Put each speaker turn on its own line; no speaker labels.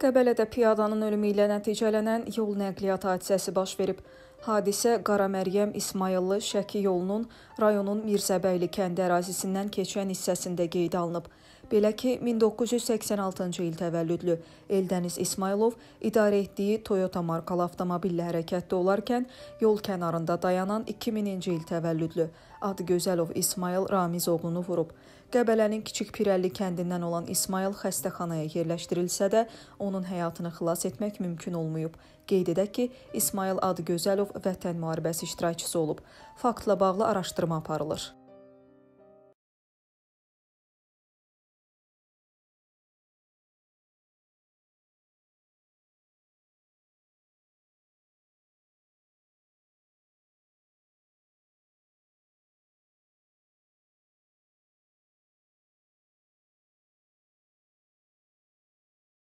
Qəbələdə piyadanın ölümü ilə nəticələnən yol nəqliyyat hadisəsi baş verib. Hadisə Qara Məryəm İsmayıllı Şəki yolunun rayonun Mirzəbəyli kəndi ərazisindən keçən hissəsində qeydə alınıb. Belə ki, 1986-cı il təvəllüdlü Eldəniz İsmailov idarə etdiyi Toyota markalı avtomobillə hərəkətdə olarkən yol kənarında dayanan 2000-ci il təvəllüdlü Adıgözəlov İsmail Ramiz oğlunu vurub. Qəbələnin Kiçik Pirəlli kəndindən olan İsmail xəstəxanaya yerləşdirilsə də, onun həyatını xilas etmək mümkün olmayıb. Qeyd edək ki, İsmail Adıgözəlov Vətən müharibəsi iştirakçısı olub. Faktla bağlı araşdırma aparılır.